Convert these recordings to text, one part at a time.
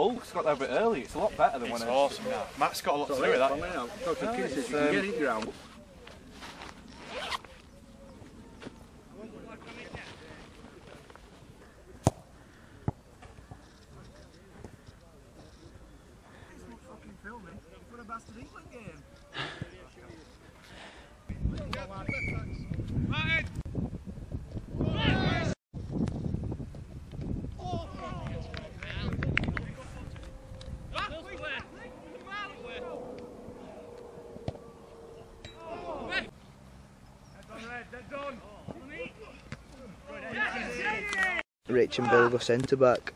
Hull. It's got there a bit early. It's a lot better than It's when I. awesome, yeah. Matt's got a lot to do with that. It's, um, Rich and Bill go centre back.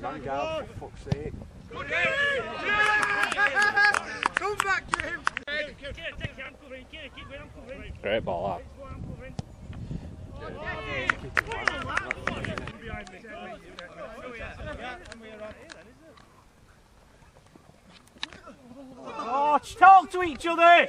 Van Gaal, for fuck's sake. Great ball that. Talk to each other!